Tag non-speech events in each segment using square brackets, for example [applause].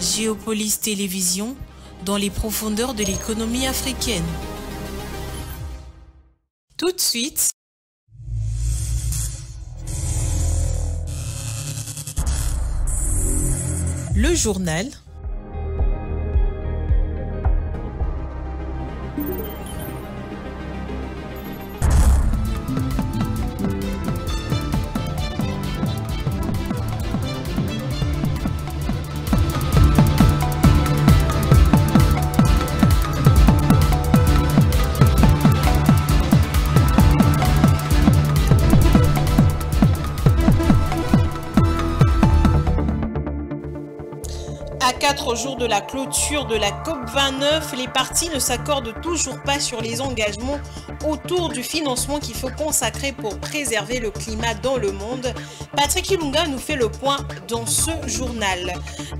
Géopolis Télévision dans les profondeurs de l'économie africaine. Tout de suite, le journal Quatre jours de la clôture de la COP29, les partis ne s'accordent toujours pas sur les engagements autour du financement qu'il faut consacrer pour préserver le climat dans le monde. Patrick Ilunga nous fait le point dans ce journal.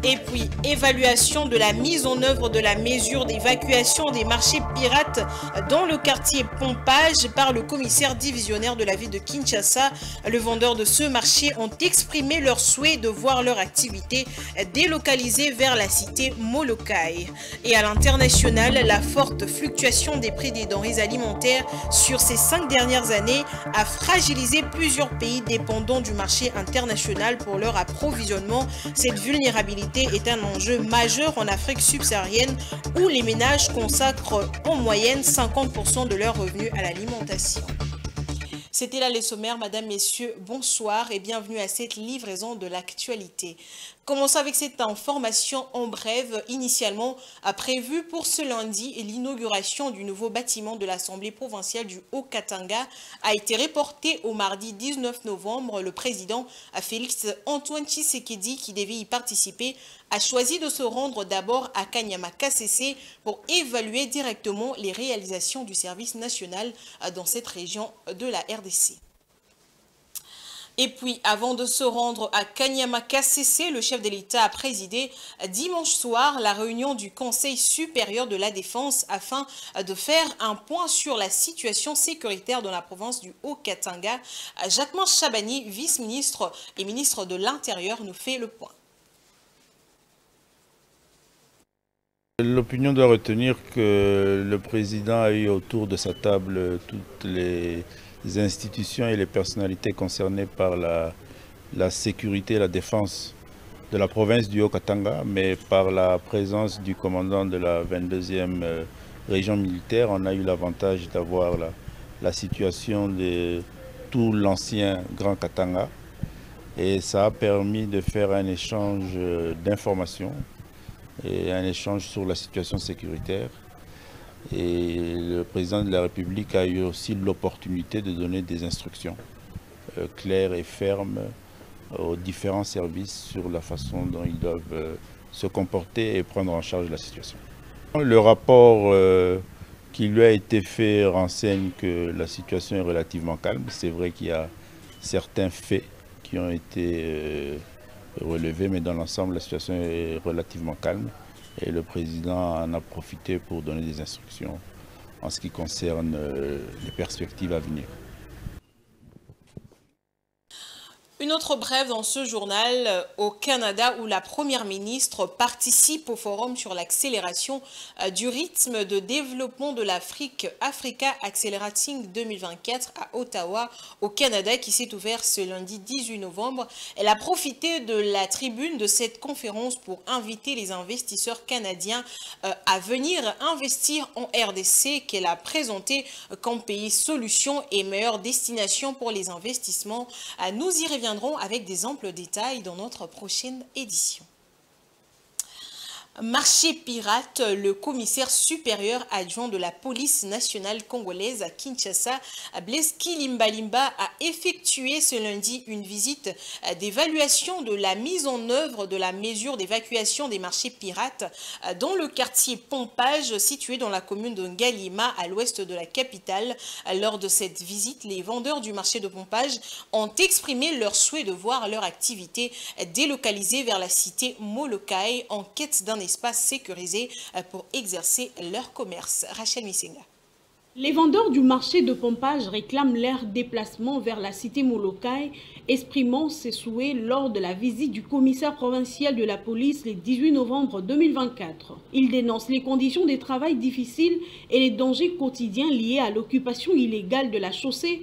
Et puis, évaluation de la mise en œuvre de la mesure d'évacuation des marchés pirates dans le quartier Pompage par le commissaire divisionnaire de la ville de Kinshasa. Le vendeur de ce marché ont exprimé leur souhait de voir leur activité délocalisée vers la cité Molokai. Et à l'international, la forte fluctuation des prix des denrées alimentaires sur ces cinq dernières années a fragilisé plusieurs pays dépendants du marché international pour leur approvisionnement. Cette vulnérabilité est un enjeu majeur en Afrique subsaharienne où les ménages consacrent en moyenne 50% de leurs revenus à l'alimentation. C'était là les sommaires, Madame, Messieurs, bonsoir et bienvenue à cette livraison de l'actualité. Commençons avec cette information en brève. Initialement, a prévu pour ce lundi, l'inauguration du nouveau bâtiment de l'Assemblée provinciale du Haut-Katanga a été reportée au mardi 19 novembre. Le président Félix Antoine Tshisekedi, qui devait y participer, a choisi de se rendre d'abord à Kanyama KCC pour évaluer directement les réalisations du service national dans cette région de la RDC. Et puis, avant de se rendre à Kanyama KCC, le chef de l'État a présidé dimanche soir la réunion du Conseil supérieur de la défense afin de faire un point sur la situation sécuritaire dans la province du Haut-Katanga. Jacquemin Chabani, vice-ministre et ministre de l'Intérieur, nous fait le point. L'opinion doit retenir que le président a eu autour de sa table toutes les institutions et les personnalités concernées par la, sécurité et la défense de la province du Haut-Katanga, mais par la présence du commandant de la 22e euh, région militaire, on a eu l'avantage d'avoir la, la, situation de tout l'ancien Grand Katanga. Et ça a permis de faire un échange euh, d'informations et un échange sur la situation sécuritaire. Et le président de la République a eu aussi l'opportunité de donner des instructions euh, claires et fermes aux différents services sur la façon dont ils doivent euh, se comporter et prendre en charge la situation. Le rapport euh, qui lui a été fait renseigne que la situation est relativement calme. C'est vrai qu'il y a certains faits qui ont été relevés, mais dans l'ensemble, la situation est relativement calme. Et le président en a profité pour donner des instructions en ce qui concerne les perspectives à venir. Une autre brève dans ce journal au Canada où la première ministre participe au forum sur l'accélération du rythme de développement de l'Afrique, Africa Accelerating 2024 à Ottawa au Canada qui s'est ouvert ce lundi 18 novembre. Elle a profité de la tribune de cette conférence pour inviter les investisseurs canadiens à venir investir en RDC qu'elle a présenté comme pays solution et meilleure destination pour les investissements. Nous y reviendrons avec des amples détails dans notre prochaine édition. Marché pirate, le commissaire supérieur adjoint de la police nationale congolaise à Kinshasa, Bleski Limbalimba, a effectué ce lundi une visite d'évaluation de la mise en œuvre de la mesure d'évacuation des marchés pirates dans le quartier Pompage situé dans la commune de Ngalima à l'ouest de la capitale. Lors de cette visite, les vendeurs du marché de Pompage ont exprimé leur souhait de voir leur activité délocalisée vers la cité Molokai en quête d'un espace sécurisé pour exercer leur commerce. Rachel Missinga. Les vendeurs du marché de pompage réclament leur déplacement vers la cité Molokai, exprimant ses souhaits lors de la visite du commissaire provincial de la police le 18 novembre 2024. Ils dénoncent les conditions de travail difficiles et les dangers quotidiens liés à l'occupation illégale de la chaussée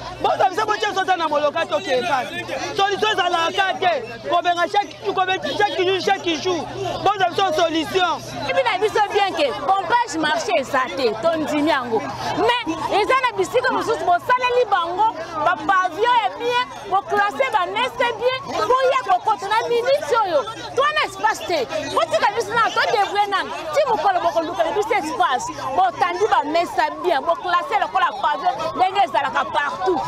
boza biso botie ta na moloka tokeka solution ezalaka te kobenga chaque jour chaque jour. Boza biso solution. Ebi na biso bien ke pompage marché eza te tondimi yango. Mais eza na bisika mosusu bosaleli bango bapavio ya bien boklasse baneste bien boya kokota na miniti oyo. Twana espace te botika biso nano todebrouye nano ti mokolo bokolukela biso espace botandi bamesa bien boklasse lokola pavio ndenge ezalaka partout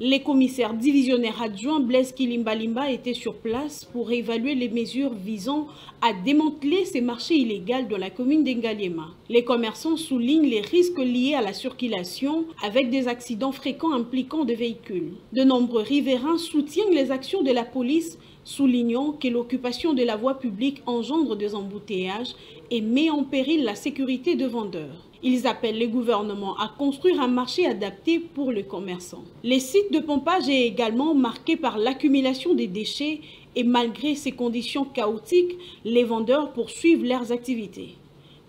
Les commissaires divisionnaires adjoints Blaise Kilimbalimba étaient sur place pour évaluer les mesures visant à démanteler ces marchés illégaux dans la commune d'Engaliema. Les commerçants soulignent les risques liés à la circulation avec des accidents fréquents impliquant des véhicules. De nombreux riverains soutiennent les actions de la police soulignant que l'occupation de la voie publique engendre des embouteillages et met en péril la sécurité de vendeurs. Ils appellent le gouvernement à construire un marché adapté pour les commerçants. Les sites de pompage est également marqué par l'accumulation des déchets et malgré ces conditions chaotiques, les vendeurs poursuivent leurs activités.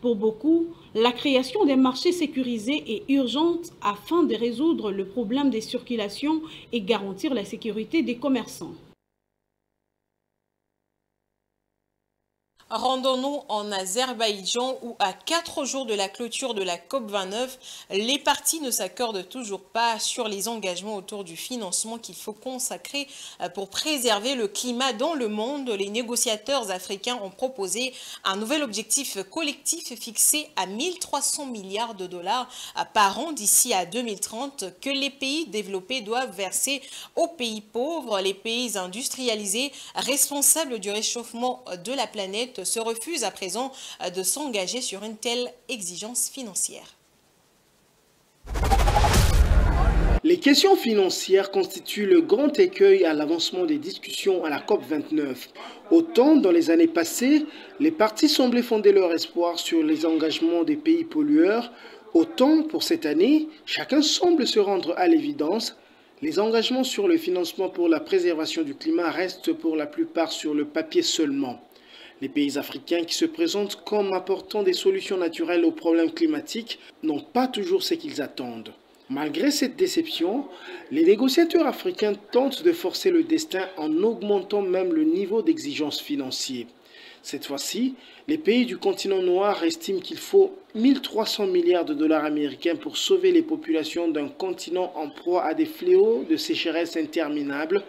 Pour beaucoup, la création des marchés sécurisés est urgente afin de résoudre le problème des circulations et garantir la sécurité des commerçants. Rendons-nous en Azerbaïdjan où à quatre jours de la clôture de la COP29, les partis ne s'accordent toujours pas sur les engagements autour du financement qu'il faut consacrer euh, pour préserver le climat dans le monde. Les négociateurs africains ont proposé un nouvel objectif collectif fixé à 1300 milliards de dollars euh, par an d'ici à 2030 que les pays développés doivent verser aux pays pauvres, les pays industrialisés responsables du réchauffement de la planète se refuse à présent euh, de s'engager sur une telle exigence financière. Les questions financières constituent le grand écueil à l'avancement des discussions à la COP29. Autant dans les années passées, les partis semblaient fonder leur espoir sur les engagements des pays pollueurs, autant pour cette année, chacun semble se rendre à l'évidence les engagements sur le financement pour la préservation du climat restent pour la plupart sur le papier seulement. Les pays africains qui se présentent comme apportant des solutions naturelles aux problèmes climatiques n'ont pas toujours ce qu'ils attendent. Malgré cette déception, les négociateurs africains tentent de forcer le destin en augmentant même le niveau d'exigence financier. Cette fois-ci, les pays du continent noir estiment qu'il faut 1300 milliards de dollars américains pour sauver les populations d'un continent en proie à des fléaux de sécheresse interminables,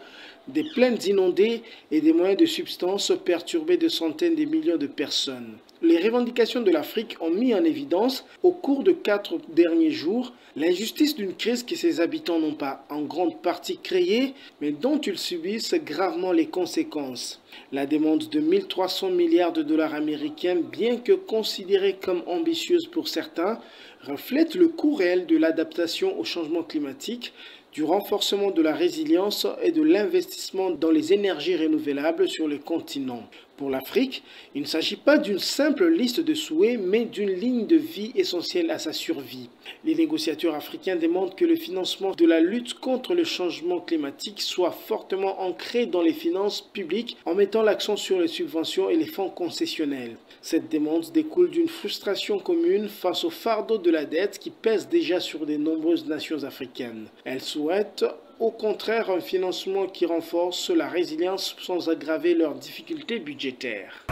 des plaines inondées et des moyens de substance perturbés de centaines de millions de personnes. Les revendications de l'Afrique ont mis en évidence, au cours de quatre derniers jours, l'injustice d'une crise que ses habitants n'ont pas en grande partie créée, mais dont ils subissent gravement les conséquences. La demande de 1300 milliards de dollars américains, bien que considérée comme ambitieuse pour certains, reflète le coût réel de l'adaptation au changement climatique, du renforcement de la résilience et de l'investissement dans les énergies renouvelables sur le continent. Pour l'Afrique, il ne s'agit pas d'une simple liste de souhaits, mais d'une ligne de vie essentielle à sa survie. Les négociateurs africains demandent que le financement de la lutte contre le changement climatique soit fortement ancré dans les finances publiques en mettant l'accent sur les subventions et les fonds concessionnels. Cette demande découle d'une frustration commune face au fardeau de la dette qui pèse déjà sur de nombreuses nations africaines. Elles souhaitent au contraire un financement qui renforce la résilience sans aggraver leurs difficultés budgétaires.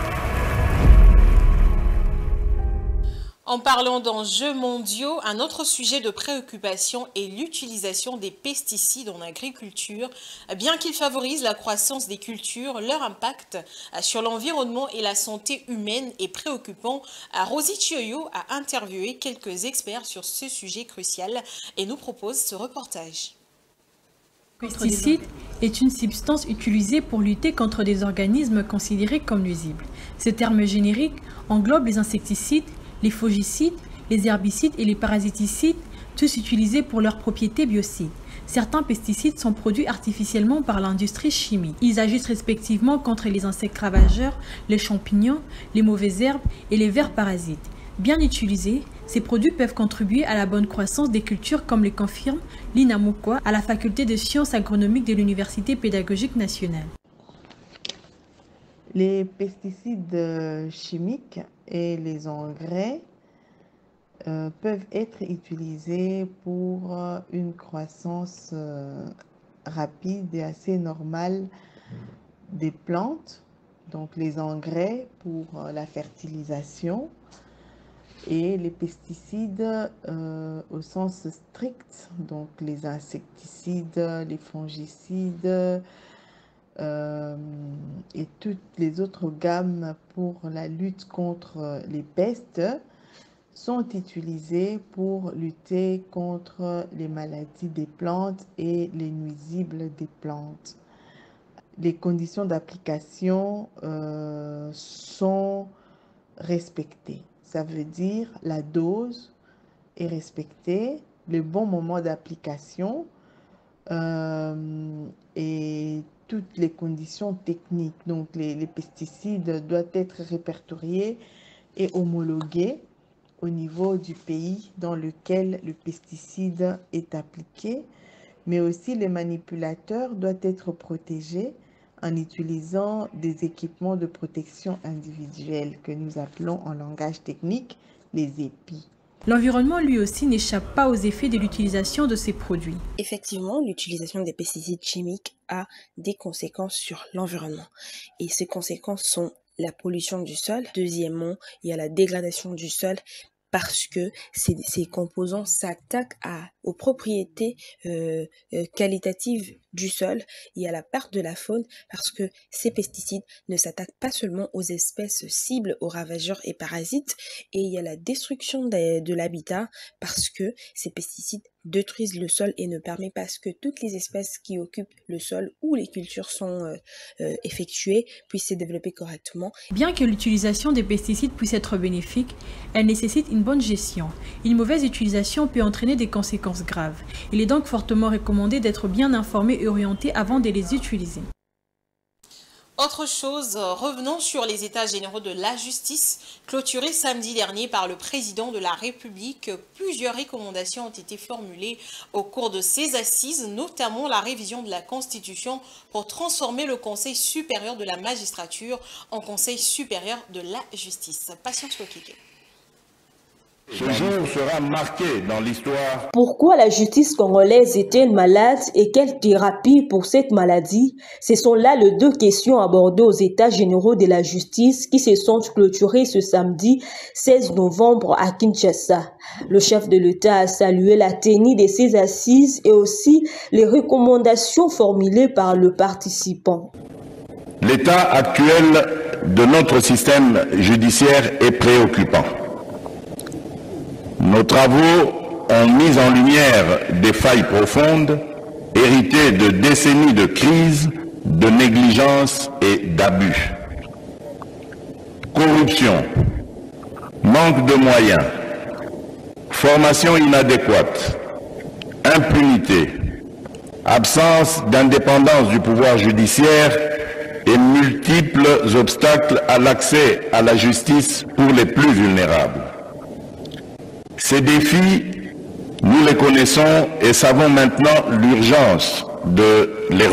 En parlant d'enjeux mondiaux, un autre sujet de préoccupation est l'utilisation des pesticides en agriculture. Bien qu'ils favorisent la croissance des cultures, leur impact sur l'environnement et la santé humaine est préoccupant. Rosie Chioyo a interviewé quelques experts sur ce sujet crucial et nous propose ce reportage. Pesticide est une substance utilisée pour lutter contre des organismes considérés comme nuisibles. Ce terme générique englobe les insecticides, les fongicides les herbicides et les parasiticides, tous utilisés pour leurs propriétés biocides. Certains pesticides sont produits artificiellement par l'industrie chimique. Ils agissent respectivement contre les insectes ravageurs, les champignons, les mauvaises herbes et les vers parasites. Bien utilisés, ces produits peuvent contribuer à la bonne croissance des cultures comme le confirme Lina Moukwa à la faculté de sciences agronomiques de l'Université pédagogique nationale. Les pesticides chimiques et les engrais euh, peuvent être utilisés pour euh, une croissance euh, rapide et assez normale des plantes. Donc les engrais pour la fertilisation et les pesticides au sens strict, donc les insecticides, les fongicides et toutes les autres gammes pour la lutte contre les pestes sont utilisés pour lutter contre les maladies des plantes et les nuisibles des plantes. Les conditions d'application euh, sont respectées. Ça veut dire la dose est respectée, le bon moment d'application euh, et toutes les conditions techniques. Donc les, les pesticides doivent être répertoriés et homologués au niveau du pays dans lequel le pesticide est appliqué, mais aussi les manipulateurs doivent être protégés en utilisant des équipements de protection individuelle que nous appelons en langage technique les EPI. L'environnement lui aussi n'échappe pas aux effets de l'utilisation de ces produits. Effectivement, l'utilisation des pesticides chimiques a des conséquences sur l'environnement. Et ces conséquences sont la pollution du sol. Deuxièmement, il y a la dégradation du sol, parce que ces, ces composants s'attaquent à, aux propriétés euh, euh, qualitatives du sol et à la part de la faune parce que ces pesticides ne s'attaquent pas seulement aux espèces cibles, aux ravageurs et parasites et il y a la destruction de, l'habitat parce que ces pesticides détruisent le sol et ne permet pas que toutes les espèces qui occupent le sol où les cultures sont euh, euh, effectuées puissent se développer correctement. Bien que l'utilisation des pesticides puisse être bénéfique, elle nécessite une bonne gestion. Une mauvaise utilisation peut entraîner des conséquences graves. Il est donc fortement recommandé d'être bien informé et orienté avant de les utiliser. Autre chose, revenons sur les états généraux de la justice. Clôturés samedi dernier par le président de la République, plusieurs recommandations ont été formulées au cours de ces assises, notamment la révision de la Constitution pour transformer le Conseil supérieur de la magistrature en Conseil supérieur de la justice. Patience Kokike. Ce jour sera marqué dans l'histoire. Pourquoi la justice congolaise est-elle malade et quelle thérapie pour cette maladie? Ce sont là les deux questions abordées aux États généraux de la justice qui se sont clôturés ce samedi 16 novembre à Kinshasa. Le chef de l'État a salué la tenue de ces assises et aussi les recommandations formulées par le participant. L'état actuel de notre système judiciaire est préoccupant. Nos travaux ont mis en lumière des failles profondes héritées de décennies de crise, de négligence et d'abus. Corruption, manque de moyens, formation inadéquate, impunité, absence d'indépendance du pouvoir judiciaire et multiples obstacles à l'accès à la justice pour les plus vulnérables. Ces défis, nous les connaissons et savons maintenant l'urgence de les.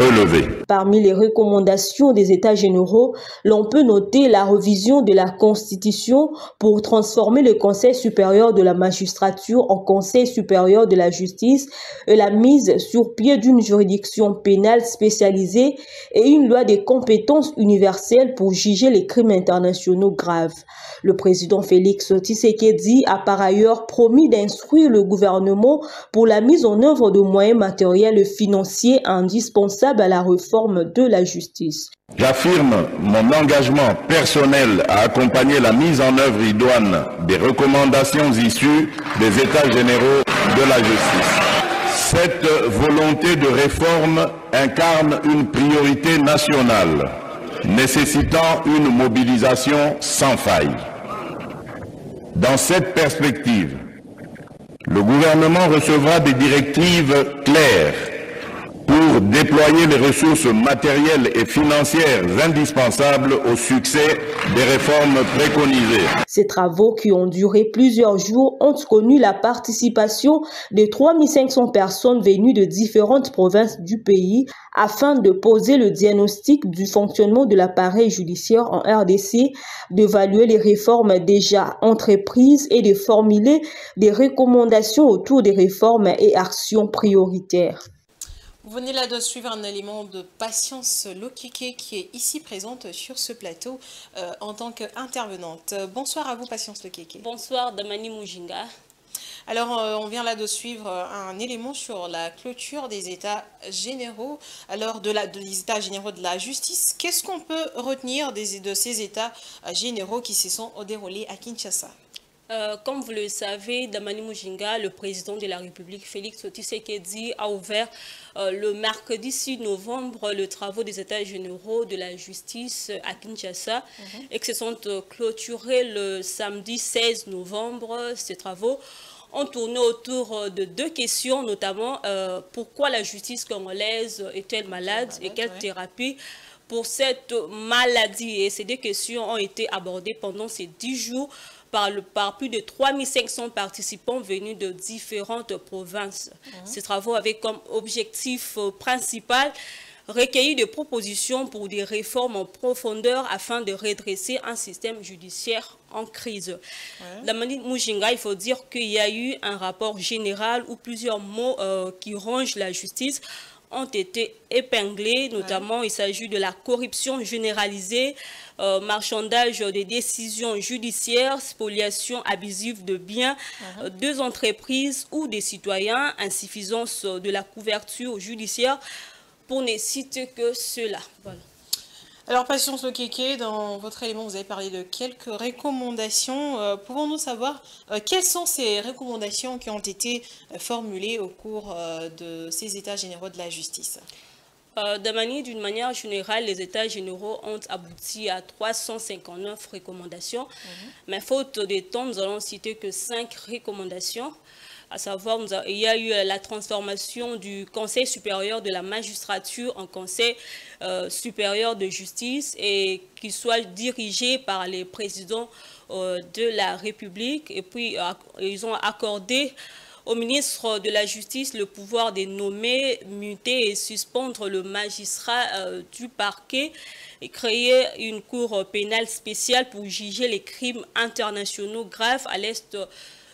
Parmi les recommandations des États généraux, l'on peut noter la révision de la Constitution pour transformer le Conseil supérieur de la magistrature en Conseil supérieur de la justice et la mise sur pied d'une juridiction pénale spécialisée et une loi des compétences universelles pour juger les crimes internationaux graves. Le président Félix Tshisekedi a par ailleurs promis d'instruire le gouvernement pour la mise en œuvre de moyens matériels et financiers indispensable à la réforme de la justice. J'affirme mon engagement personnel à accompagner la mise en œuvre idoine des recommandations issues des États généraux de la justice. Cette volonté de réforme incarne une priorité nationale, nécessitant une mobilisation sans faille. Dans cette perspective, le gouvernement recevra des directives claires pour déployer les ressources matérielles et financières indispensables au succès des réformes préconisées. Ces travaux qui ont duré plusieurs jours ont connu la participation de 3500 personnes venues de différentes provinces du pays afin de poser le diagnostic du fonctionnement de l'appareil judiciaire en RDC, d'évaluer les réformes déjà entreprises et de formuler des recommandations autour des réformes et actions prioritaires. Vous venez là de suivre un élément de Patience Lokike qui est ici présente sur ce plateau euh, en tant qu'intervenante. Bonsoir à vous Patience Lokike. Bonsoir Damani Mujinga. Alors, euh, on vient là de suivre un élément sur la clôture des états généraux. Alors, de la, des états généraux de la justice, qu'est-ce qu'on peut retenir des, de ces états généraux qui se sont déroulés à Kinshasa? Euh, comme vous le savez, Damani Mujinga, le président de la République, Félix Tshisekedi, a ouvert euh, le mercredi 6 novembre le travaux des États généraux de la justice à Kinshasa mhm. et que se sont euh, clôturés le samedi 16 novembre. Ces travaux ont tourné autour de deux questions, notamment pourquoi la justice congolaise est-elle malade et quelle thérapie pour cette maladie? Et ces deux questions ont été abordées pendant ces dix jours par, le, par plus de 3500 participants venus de différentes provinces. Mhm. Ces travaux avaient comme objectif euh, principal recueillir des propositions pour des réformes en profondeur afin de redresser un système judiciaire en crise. Dans Dans Mujinga, il faut dire qu'il y a eu un rapport général où plusieurs mots euh, qui rongent la justice ont été épinglés, notamment il s'agit de la corruption généralisée, euh, marchandage des décisions judiciaires, spoliation abusive de biens euh, deux entreprises ou des citoyens, insuffisance de la couverture judiciaire, pour ne citer que cela. Alors, Patience Lokeke, dans votre élément, vous avez parlé de quelques recommandations. Euh, pouvons-nous savoir quelles sont ces recommandations qui ont été formulées au cours de ces États généraux de la justice? Euh, d'une manière générale, les États généraux ont abouti à 359 recommandations. Mhm. Mais faute de temps, nous allons citer que cinq recommandations. À savoir, il y a eu la transformation du Conseil supérieur de la magistrature en Conseil euh, supérieur de justice et qu'il soit dirigé par les présidents euh, de la République. Et puis, euh, ils ont accordé au ministre de la Justice le pouvoir de nommer, muter et suspendre le magistrat euh, du parquet et créer une cour pénale spéciale pour juger les crimes internationaux graves à l'est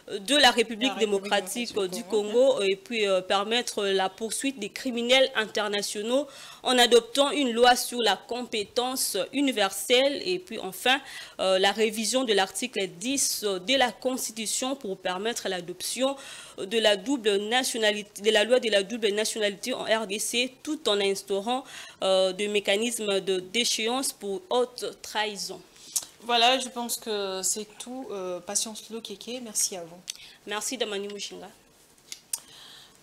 de la République, démocratique, du Congo et puis euh, permettre la poursuite des criminels internationaux en adoptant une loi sur la compétence universelle et puis enfin euh, la révision de l'article 10 de la Constitution pour permettre l'adoption de la double nationalité, de la loi de la double nationalité en RDC tout en instaurant euh, des mécanismes de déchéance pour haute trahison. Voilà, je pense que c'est tout. Euh, Patience Lokeke, merci à vous. Merci Damani Mushinga.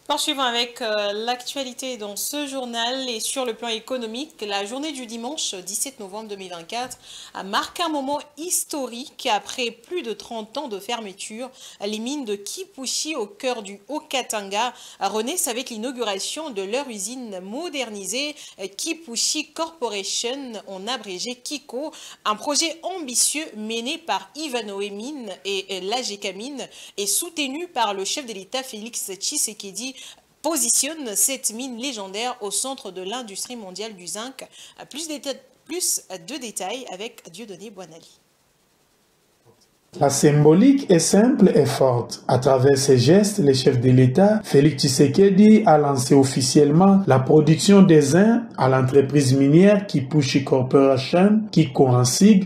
Poursuivons avec euh, l'actualité dans ce journal et sur le plan économique. La journée du dimanche 17 novembre 2024 a marqué un moment historique après plus de 30 ans de fermeture. Les mines de Kipushi au cœur du Haut-Katanga renaissent avec l'inauguration de leur usine modernisée Kipushi Corporation, en abrégé Kiko, un projet ambitieux mené par Ivanoe Mine et l'AGK Mine et soutenu par le chef de l'État Félix Tshisekedi positionne cette mine légendaire au centre de l'industrie mondiale du zinc. Plus, de détails avec Dieudonné Boinali. La symbolique est simple et forte. À travers ces gestes, le chef de l'État, Félix Tshisekedi, a lancé officiellement la production des zinc à l'entreprise minière Kipushi Corporation, qui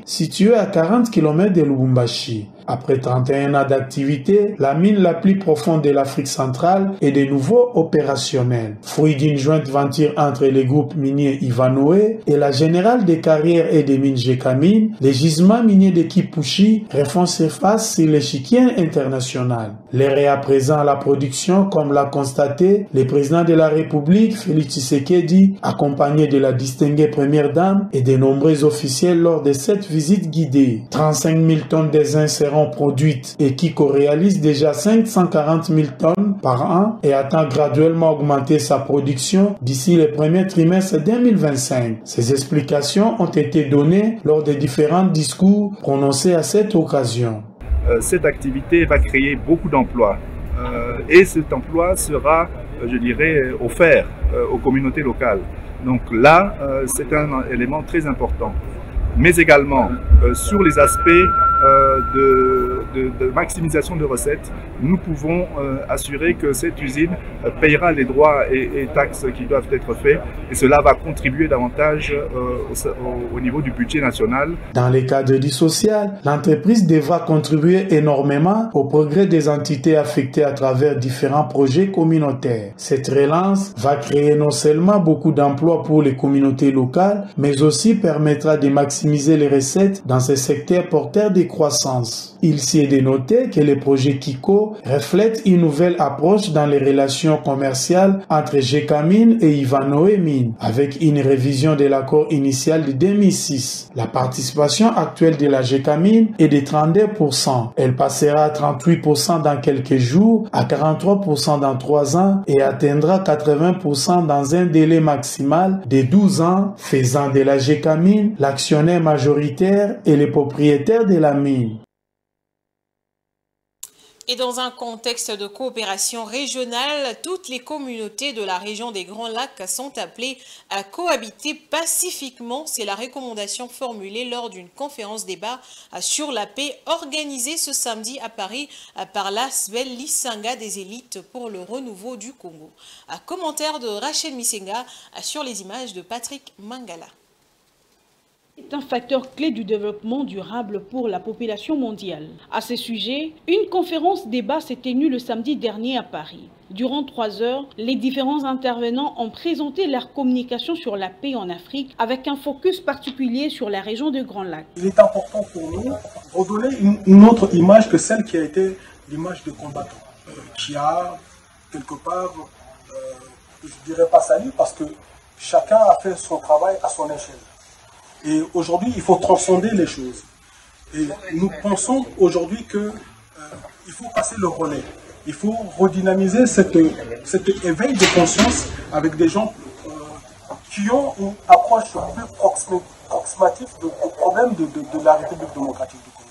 située à 40 km de Lubumbashi. Après 31 ans d'activité, la mine la plus profonde de l'Afrique centrale est de nouveau opérationnelle. Fruit d'une jointe venture entre les groupes miniers Ivanoé et la Générale des carrières et des mines Gécamine, les gisements miniers de Kipushi refont surface sur l'échiquier international. L'ère est à à la production, comme l'a constaté le président de la République, Félix Tshisekedi, accompagné de la distinguée première dame et de nombreux officiels lors de cette visite guidée. 35 000 tonnes de seront produites et qui réalise déjà 540 000 tonnes par an et attend graduellement augmenter sa production d'ici le premier trimestre 2025. Ces explications ont été données lors des différents discours prononcés à cette occasion. Euh, cette activité va créer beaucoup d'emplois euh, et cet emploi sera, je dirais, offert aux communautés locales. Donc là, c'est un élément très important mais également euh, sur les aspects euh, de, de, maximisation de recettes, nous pouvons euh, assurer que cette usine payera les droits et, taxes qui doivent être faits et cela va contribuer davantage au, au, niveau du budget national. Dans les cadres du social, l'entreprise devra contribuer énormément au progrès des entités affectées à travers différents projets communautaires. Cette relance va créer non seulement beaucoup d'emplois pour les communautés locales, mais aussi permettra de maximiser les recettes dans ces secteurs porteurs des croissance. Il s'y est dénoté que les projets Kiko reflètent une nouvelle approche dans les relations commerciales entre Gécamine et Ivanoé Mine, avec une révision de l'accord initial de 2006. La participation actuelle de la Gécamine est de 32%. Elle passera à 38% dans quelques jours, à 43% dans 3 ans et atteindra 80% dans un délai maximal de 12 ans, faisant de la Gécamine l'actionnaire majoritaire et les propriétaires de la et dans un contexte de coopération régionale, toutes les communautés de la région des Grands Lacs sont appelées à cohabiter pacifiquement. C'est la recommandation formulée lors d'une conférence débat sur la paix organisée ce samedi à Paris par l'ASBEL Lissanga des élites pour le renouveau du Congo. Un commentaire de Rachel Misenga sur les images de Patrick Mangala est un facteur clé du développement durable pour la population mondiale. À ce sujet, une conférence débat s'est tenue le samedi dernier à Paris. Durant trois heures, les différents intervenants ont présenté leur communication sur la paix en Afrique avec un focus particulier sur la région de Grand Lac. Il est important pour nous de redonner une, autre image que celle qui a été l'image de combattant, euh, qui a quelque part, euh, je dirais pas sali parce que chacun a fait son travail à son échelle. Et aujourd'hui, il faut transcender les choses. Et nous pensons aujourd'hui qu'il euh, faut passer le relais. Il faut redynamiser cette, cet éveil de conscience avec des gens euh, qui ont une approche plus proximative du problème de, de, la République démocratique du Congo.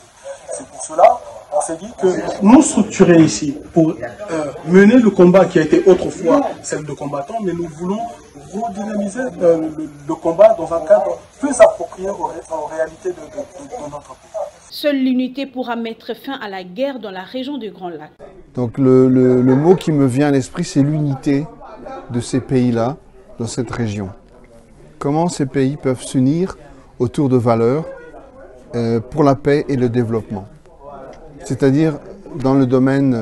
C'est pour cela on s'est dit que nous structurer ici pour euh, mener le combat qui a été autrefois celle de combattants, mais nous voulons redynamiser euh, le, combat dans un cadre plus approprié aux, réalités de, notre pays. Seule l'unité pourra mettre fin à la guerre dans la région du Grand Lac. Donc le, mot qui me vient à l'esprit, c'est l'unité de ces pays-là, dans cette région. Comment ces pays peuvent s'unir autour de valeurs euh, pour la paix et le développement? C'est-à-dire dans le domaine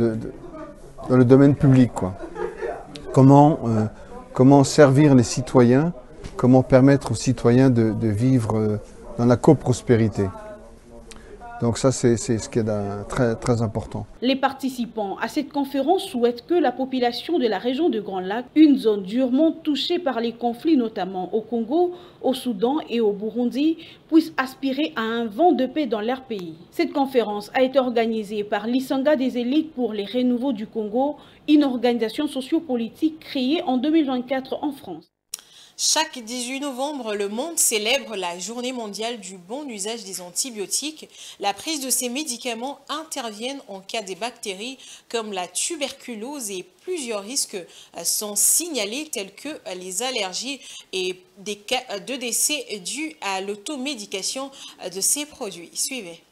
euh, public euh, comment servir les citoyens, comment permettre aux citoyens de, vivre euh, dans la coprospérité. Donc ça, c'est ce qui est très, important. Les participants à cette conférence souhaitent que la population de la région de Grand Lac, une zone durement touchée par les conflits, notamment au Congo, au Soudan et au Burundi, puisse aspirer à un vent de paix dans leur pays. Cette conférence a été organisée par l'Isanga des élites pour les renouveaux du Congo, une organisation sociopolitique créée en 2024 en France. Chaque 18 novembre, le monde célèbre la journée mondiale du bon usage des antibiotiques. La prise de ces médicaments intervient en cas des bactéries comme la tuberculose et plusieurs risques sont signalés tels que les allergies et des cas de décès dus à l'automédication de ces produits. Suivez.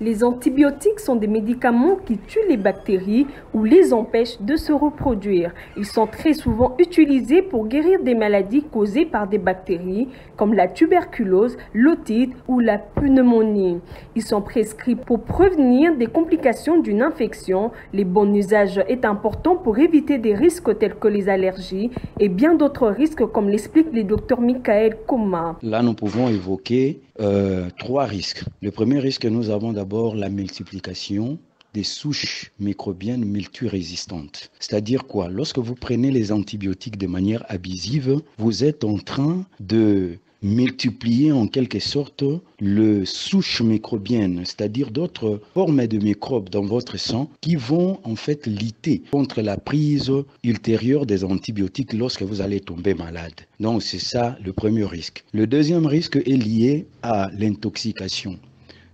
Les antibiotiques sont des médicaments qui tuent les bactéries ou les empêchent de se reproduire. Ils sont très souvent utilisés pour guérir des maladies causées par des bactéries comme la tuberculose, l'otite ou la pneumonie. Ils sont prescrits pour prévenir des complications d'une infection. Les bon usage est important pour éviter des risques tels que les allergies et bien d'autres risques comme l'explique le docteur Michael Koma. Là, nous pouvons évoquer euh, trois risques. Le premier risque, nous avons d'abord la multiplication des souches microbiennes multirésistantes. C'est-à-dire quoi? Lorsque vous prenez les antibiotiques de manière abusive, vous êtes en train de multiplier en quelque sorte le souche microbienne, c'est-à-dire d'autres formes de microbes dans votre sang qui vont en fait lutter contre la prise ultérieure des antibiotiques lorsque vous allez tomber malade. Donc c'est ça le premier risque. Le deuxième risque est lié à l'intoxication,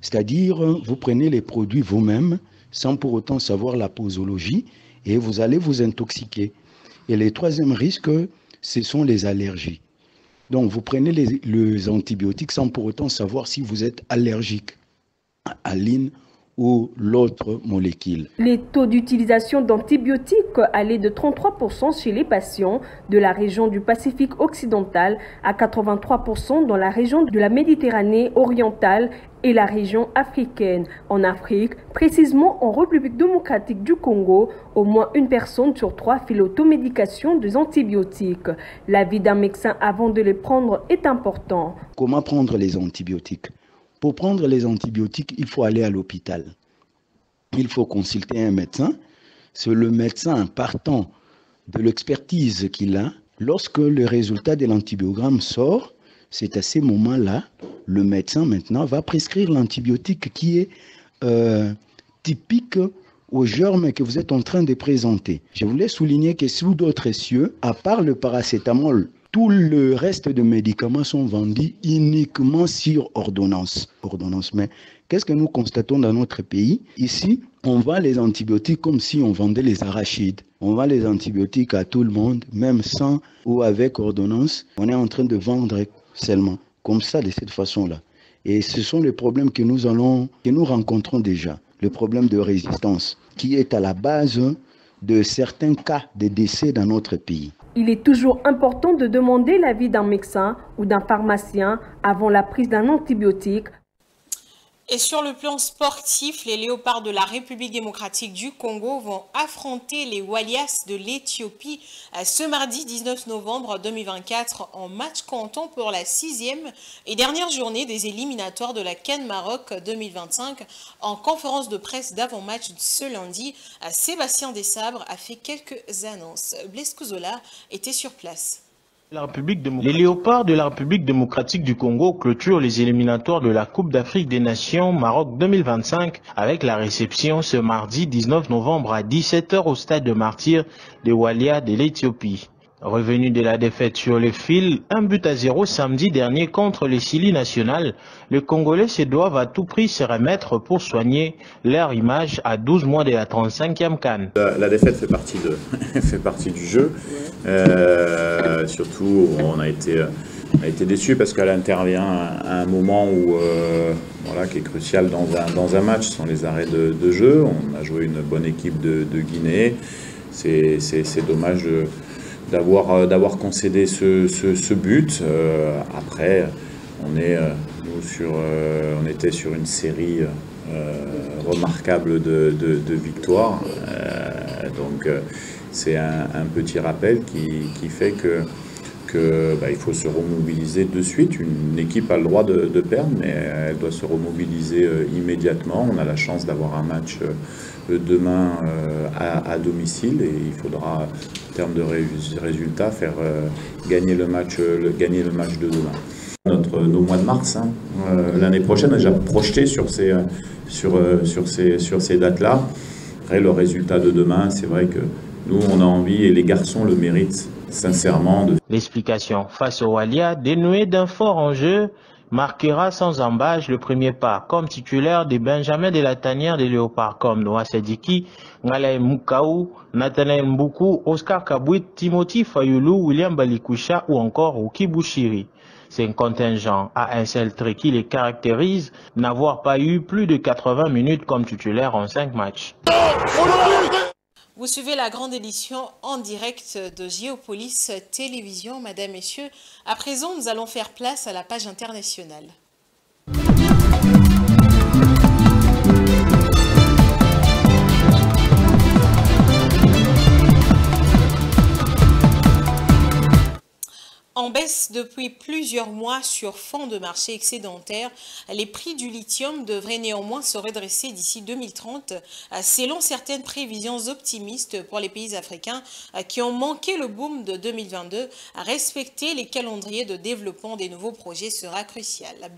c'est-à-dire vous prenez les produits vous-même sans pour autant savoir la posologie et vous allez vous intoxiquer. Et le troisième risque, ce sont les allergies. Donc, vous prenez les, antibiotiques sans pour autant savoir si vous êtes allergique à l'une ou l'autre molécule. Les taux d'utilisation d'antibiotiques allaient de 33% chez les patients de la région du Pacifique occidental à 83% dans la région de la Méditerranée orientale et la région africaine. En Afrique, précisément en République démocratique du Congo, au moins une personne sur trois fait l'automédication des antibiotiques. L'avis d'un médecin avant de les prendre est important. Comment prendre les antibiotiques? Pour prendre les antibiotiques, il faut aller à l'hôpital. Il faut consulter un médecin. C'est le médecin partant de l'expertise qu'il a. Lorsque le résultat de l'antibiogramme sort, c'est à ces moments-là, le médecin maintenant va prescrire l'antibiotique qui est euh, typique aux germes que vous êtes en train de présenter. Je voulais souligner que sous d'autres cieux, à part le paracétamol, tout le reste de médicaments sont vendus uniquement sur ordonnance. ordonnance. Mais qu'est-ce que nous constatons dans notre pays? Ici, on vend les antibiotiques comme si on vendait les arachides. On vend les antibiotiques à tout le monde, même sans ou avec ordonnance. On est en train de vendre seulement, comme ça, de cette façon-là. Et ce sont les problèmes que nous allons, que nous rencontrons déjà. Le problème de résistance, qui est à la base de certains cas de décès dans notre pays. Il est toujours important de demander l'avis d'un médecin ou d'un pharmacien avant la prise d'un antibiotique et sur le plan sportif, les léopards de la République démocratique du Congo vont affronter les Walias de l'Éthiopie euh, ce mardi 19 novembre 2024 en match comptant pour la sixième et dernière journée des éliminatoires de la Cannes Maroc 2025. En conférence de presse d'avant-match ce lundi, euh, Sébastien Dessabres a fait quelques annonces. Blaise était sur place. Les léopards de la République démocratique du Congo clôturent les éliminatoires de la Coupe d'Afrique des Nations Maroc 2025 avec la réception ce mardi 19 novembre à 17h au stade de martyr de Walia de l'Éthiopie. Revenu de la défaite sur le fil, un but à zéro samedi dernier contre les Chili national, les Congolais se doivent à tout prix se remettre pour soigner leur image à 12 mois de la 35e canne. La, défaite [laughs] fait partie, du jeu. Euh, surtout, on a été, a été déçu parce qu'elle intervient à un moment où, euh, voilà, qui est crucial dans un, dans un match. Ce sont les arrêts de, jeu. On a joué une bonne équipe de, Guinée. C'est dommage. D'avoir euh, d'avoir concédé ce, but. Euh, après, euh, on était sur une série remarquable de, victoires. donc c'est un, petit rappel qui, fait que qu'il bah, faut se remobiliser de suite. Une équipe a le droit de, de perdre, mais elle doit se remobiliser immédiatement. On a la chance d'avoir un match demain à, à, domicile et il faudra termes de résultats, faire euh, gagner, le match, euh, le, gagner le match de demain. Notre, nos mois de mars, hein, euh, l'année prochaine, on déjà projeté sur ces, sur, sur ces, sur ces dates-là. Après, le résultat de demain, c'est vrai que nous, on a envie, et les garçons le méritent sincèrement. De... L'explication face au Walia, dénouée d'un fort enjeu, marquera sans embâche le premier pas comme titulaire de Benjamin de la tanière des Léopards comme Noah Sediki, Ngalae Mukaou, Nathanael Mbuku, Oscar Kabouit, Timothy Fayoulou, William Balikusha ou encore Ruki Bouchiri. C'est un contingent à un seul trait qui les caractérise, n'avoir pas eu plus de 80 minutes comme titulaire en 5 matchs. Vous suivez la grande édition en direct de Géopolis Télévision, Madame, Messieurs. À présent, nous allons faire place à la page internationale. En baisse depuis plusieurs mois sur fond de marché excédentaire, les prix du lithium devraient néanmoins se redresser d'ici 2030, selon certaines prévisions optimistes pour les pays africains qui ont manqué le boom de 2022. Respecter les calendriers de développement des nouveaux projets sera crucial. La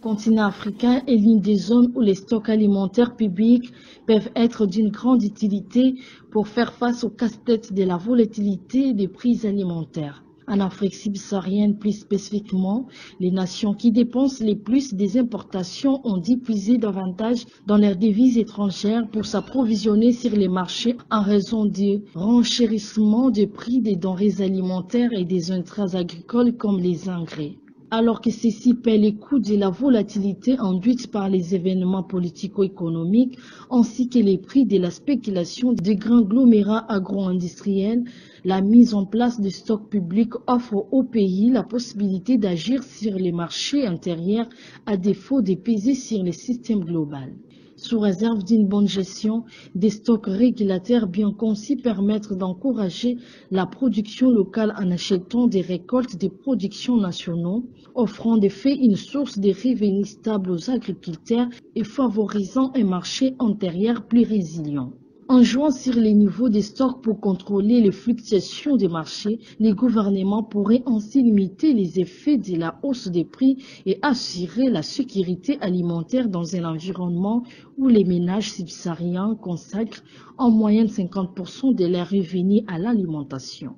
continent africain est l'une des zones où les stocks alimentaires publics peuvent être d'une grande utilité pour faire face au casse-tête de la volatilité des prix alimentaires. En Afrique subsaharienne plus spécifiquement, les nations qui dépensent les plus des importations ont puiser davantage dans leurs devises étrangères pour s'approvisionner sur les marchés en raison du renchérissement des prix des denrées alimentaires et des intrants agricoles comme les engrais alors que ceci paie les coûts de la volatilité induite par les événements politico-économiques ainsi que les prix de la spéculation des grands glomérats agro-industriels, la mise en place de stocks publics offre au pays la possibilité d'agir sur les marchés intérieurs à défaut de peser sur le système global sous réserve d'une bonne gestion des stocks régulateurs bien conçus permettre d'encourager la production locale en achetant des récoltes de production nationaux, offrant de fait une source de revenus stables aux agriculteurs et favorisant un marché intérieur plus résilient. En jouant sur les niveaux des stocks pour contrôler les fluctuations des marchés, les gouvernements pourraient ainsi limiter les effets de la hausse des prix et assurer la sécurité alimentaire dans un environnement où les ménages subsahariens consacrent en moyenne 50% de leurs revenus à l'alimentation.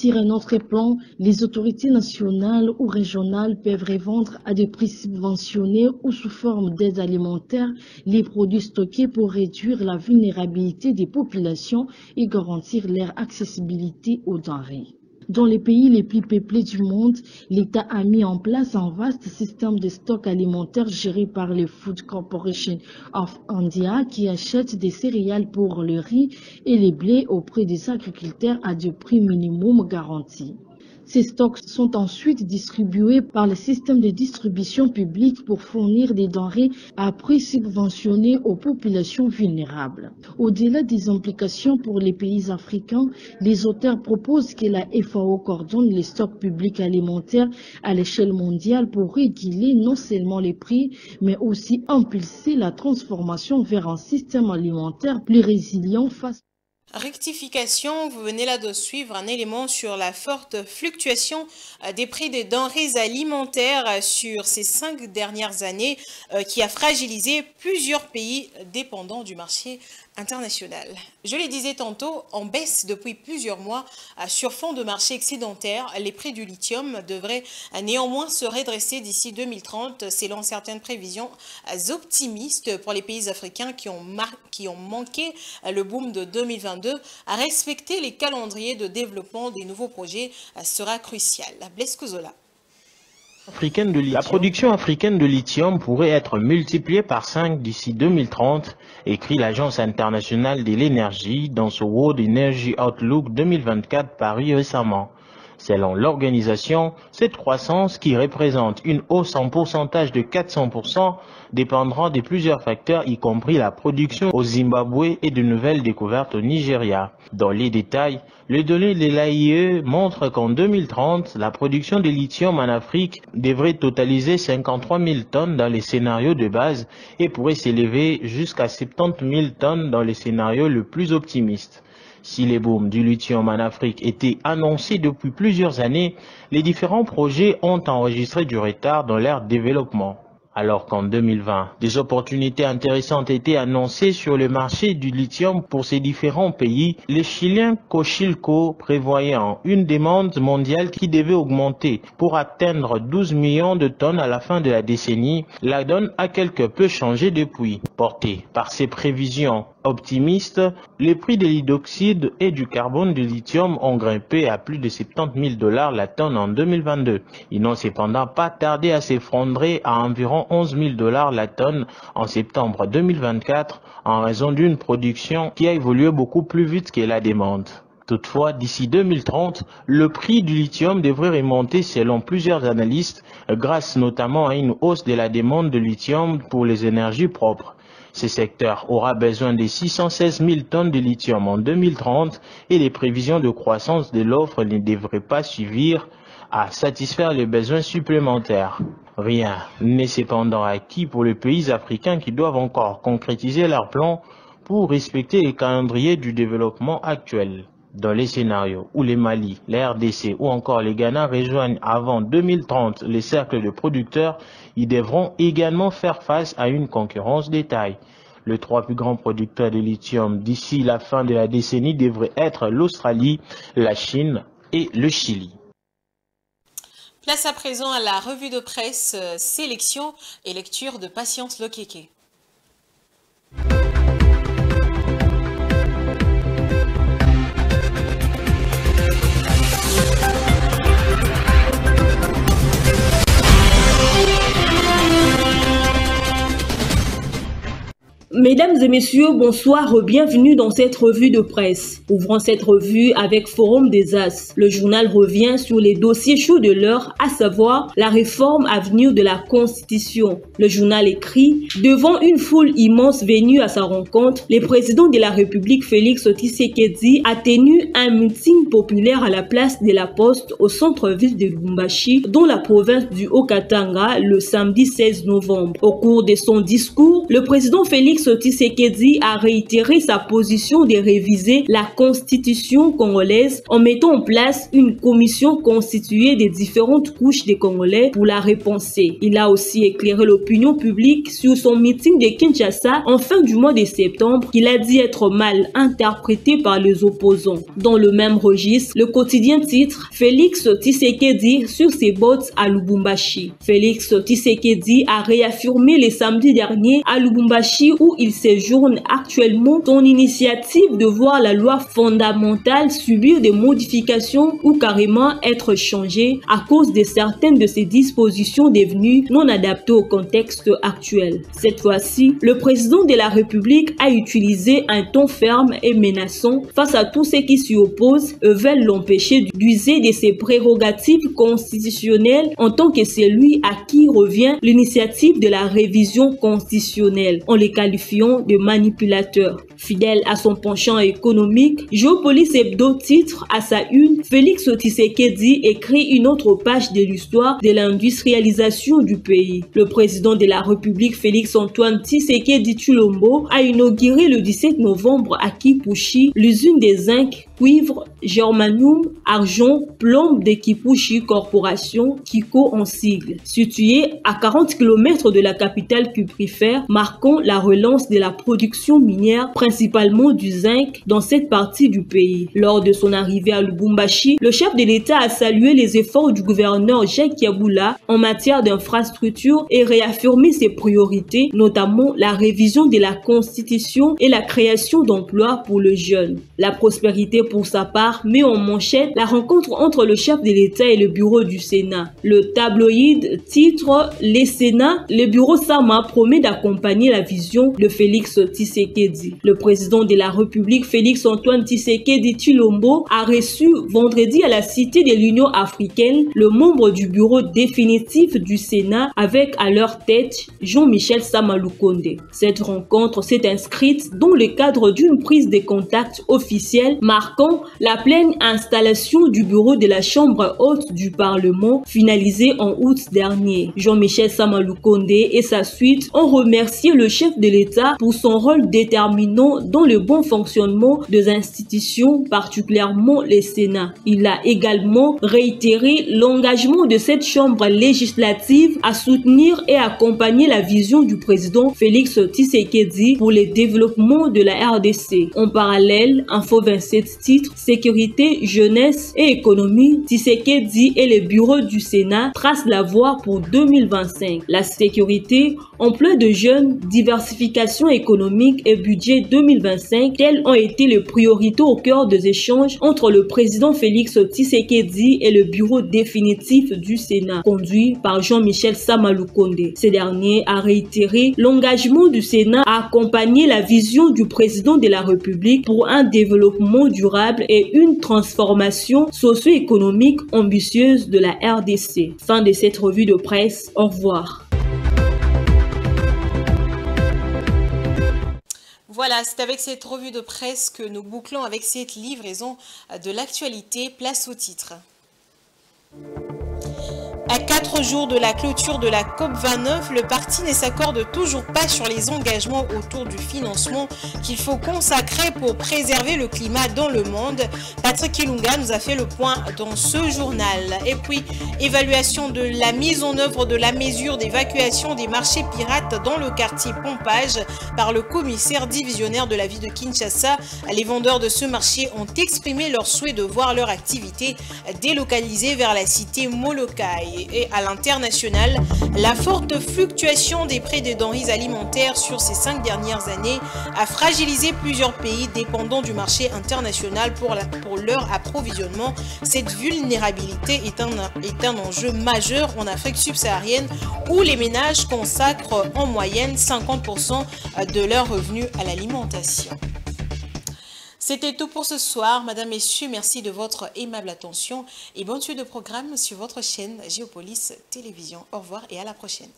Sur un autre plan, les autorités nationales ou régionales peuvent revendre à des prix subventionnés ou sous forme d'aide alimentaire les produits stockés pour réduire la vulnérabilité des populations et garantir leur accessibilité aux denrées. Dans les pays les plus peuplés du monde, l'État a mis en place un vaste système de stock alimentaire géré par le Food Corporation of India qui achète des céréales pour le riz et les blés auprès des agriculteurs à des prix minimum garantis. Ces stocks sont ensuite distribués par le système de distribution publique pour fournir des denrées à prix subventionnés aux populations vulnérables. Au-delà des implications pour les pays africains, les auteurs proposent que la FAO coordonne les stocks publics alimentaires à l'échelle mondiale pour réguler non seulement les prix, mais aussi impulser la transformation vers un système alimentaire plus résilient face Rectification, vous venez là de suivre un élément sur la forte fluctuation euh, des prix des denrées alimentaires euh, sur ces cinq dernières années euh, qui a fragilisé plusieurs pays dépendants du marché international. Je le disais tantôt, en baisse depuis plusieurs mois sur fond de marché excédentaire, les prix du lithium devraient néanmoins se redresser d'ici 2030 selon certaines prévisions optimistes pour les pays africains qui ont, qui ont manqué le boom de 2022. À respecter les calendriers de développement des nouveaux projets sera crucial. Blaise la production africaine de lithium pourrait être multipliée par 5 d'ici 2030, écrit l'Agence internationale de l'énergie dans son World Energy Outlook 2024 paru récemment. Selon l'organisation, cette croissance, qui représente une hausse en pourcentage de 400%, dépendra de plusieurs facteurs, y compris la production au Zimbabwe et de nouvelles découvertes au Nigeria. Dans les détails, les données de l'AIE montrent qu'en 2030, la production de lithium en Afrique devrait totaliser 53 000 tonnes dans les scénarios de base et pourrait s'élever jusqu'à 70 000 tonnes dans les scénarios le plus optimistes. Si les booms du lithium en Afrique étaient annoncés depuis plusieurs années, les différents projets ont enregistré du retard dans leur développement. Alors qu'en 2020, des opportunités intéressantes étaient annoncées sur le marché du lithium pour ces différents pays, les Chiliens Cochilco prévoyant une demande mondiale qui devait augmenter pour atteindre 12 millions de tonnes à la fin de la décennie, la donne a quelque peu changé depuis. Porté par ces prévisions optimistes, les prix de l'hydroxyde et du carbone de lithium ont grimpé à plus de 70 000 dollars la tonne en 2022. Ils n'ont cependant pas tardé à s'effondrer à environ 11 000 dollars la tonne en septembre 2024 en raison d'une production qui a évolué beaucoup plus vite que la demande. Toutefois, d'ici 2030, le prix du lithium devrait remonter selon plusieurs analystes, grâce notamment à une hausse de la demande de lithium pour les énergies propres. Ce secteur aura besoin de 616 000 tonnes de lithium en 2030 et les prévisions de croissance de l'offre ne devraient pas suivre à satisfaire les besoins supplémentaires. Rien n'est cependant acquis pour les pays africains qui doivent encore concrétiser leurs plans pour respecter les calendriers du développement actuel? Dans les scénarios où les Mali, les RDC ou encore les Ghana rejoignent avant 2030 les cercles de producteurs, ils devront également faire face à une concurrence des tailles. Les trois plus grands producteurs de lithium d'ici la fin de la décennie devraient être l'Australie, la Chine et le Chili. Place à présent à la revue de presse, euh, sélection et lecture de Patience Lokeke. Mesdames et messieurs, bonsoir, bienvenue dans cette revue de presse. Ouvrons cette revue avec Forum des As. Le journal revient sur les dossiers chauds de l'heure, à savoir la réforme à venir de la Constitution. Le journal écrit Devant une foule immense venue à sa rencontre, le président de la République Félix Tshisekedi a tenu un meeting populaire à la place de la Poste au centre-ville de Lubumbashi, dans la province du Haut-Katanga, le samedi 16 novembre. Au cours de son discours, le président Félix Tshisekedi a réitéré sa position de réviser la constitution congolaise en mettant en place une commission constituée des différentes couches des Congolais pour la repenser. Il a aussi éclairé l'opinion publique sur son meeting de Kinshasa en fin du mois de septembre qu'il a dit être mal interprété par les opposants. Dans le même registre, le quotidien titre Félix Tshisekedi sur ses bottes à Lubumbashi. Félix Tshisekedi a réaffirmé le samedi dernier à Lubumbashi où il séjourne actuellement son initiative de voir la loi fondamentale subir des modifications ou carrément être changée à cause de certaines de ses dispositions devenues non adaptées au contexte actuel. Cette fois-ci, le président de la République a utilisé un ton ferme et menaçant face à tous ceux qui s'y opposent et veulent l'empêcher d'user de ses prérogatives constitutionnelles en tant que celui à qui revient l'initiative de la révision constitutionnelle. On les qualifiant de manipulateurs. Fidèle à son penchant économique, Géopolis Hebdo titre à sa une Félix Tshisekedi écrit une autre page de l'histoire de l'industrialisation du pays. Le président de la République Félix Antoine Tshisekedi Chulombo a inauguré le 17 novembre à Kipushi l'usine des zinc cuivre, germanium, argent, plomb de Corporation, Kiko en sigle, situé à 40 km de la capitale cuprifère, marquant la relance de la production minière, principalement du zinc, dans cette partie du pays. Lors de son arrivée à Lubumbashi, le chef de l'État a salué les efforts du gouverneur Jacques Yaboula en matière d'infrastructure et réaffirmé ses priorités, notamment la révision de la Constitution et la création d'emplois pour les jeunes. La prospérité pour sa part met en manchette la rencontre entre le chef de l'État et le bureau du Sénat. Le tabloïd titre Les Sénats, le bureau Sama promet d'accompagner la vision de Félix Tshisekedi. Le président de la République Félix Antoine Tshisekedi Chilombo a reçu vendredi à la Cité de l'Union africaine le membre du bureau définitif du Sénat avec à leur tête Jean-Michel Samaloukonde. Cette rencontre s'est inscrite dans le cadre d'une prise de contact officielle marquant la pleine installation du bureau de la Chambre haute du Parlement finalisée en août dernier. Jean-Michel Samaloukonde et sa suite ont remercié le chef de l'État pour son rôle déterminant dans le bon fonctionnement des institutions, particulièrement le Sénat. Il a également réitéré l'engagement de cette Chambre législative à soutenir et accompagner la vision du président Félix Tshisekedi pour le développement de la RDC. En parallèle, Info 27 Sécurité, jeunesse et économie, Tshisekedi et le bureau du Sénat tracent la voie pour 2025. La sécurité, emploi de jeunes, diversification économique et budget 2025, telles ont été les priorités au cœur des échanges entre le président Félix Tshisekedi et le bureau définitif du Sénat, conduit par Jean-Michel Samaloukonde. Ce dernier a réitéré l'engagement du Sénat à accompagner la vision du président de la République pour un développement durable et une transformation socio-économique ambitieuse de la RDC. Fin de cette revue de presse. Au revoir. Voilà, c'est avec cette revue de presse que nous bouclons avec cette livraison de l'actualité. Place au titre. À quatre jours de la clôture de la COP29, le parti ne s'accorde toujours pas sur les engagements autour du financement qu'il faut consacrer pour préserver le climat dans le monde. Patrick Ilunga nous a fait le point dans ce journal. Et puis, évaluation de la mise en œuvre de la mesure d'évacuation des marchés pirates dans le quartier Pompage par le commissaire divisionnaire de la ville de Kinshasa. Les vendeurs de ce marché ont exprimé leur souhait de voir leur activité délocalisée vers la cité Molokai et à l'international, la forte fluctuation des prix des denrées alimentaires sur ces cinq dernières années a fragilisé plusieurs pays dépendants du marché international pour, leur approvisionnement. Cette vulnérabilité est un, est un enjeu majeur en Afrique subsaharienne où les ménages consacrent en moyenne 50% de leurs revenus à l'alimentation. C'était tout pour ce soir. Madame, Messieurs, merci de votre aimable attention et bonne suite de programme sur votre chaîne Géopolis Télévision. Au revoir et à la prochaine.